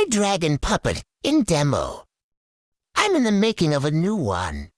my dragon puppet in demo. I'm in the making of a new one.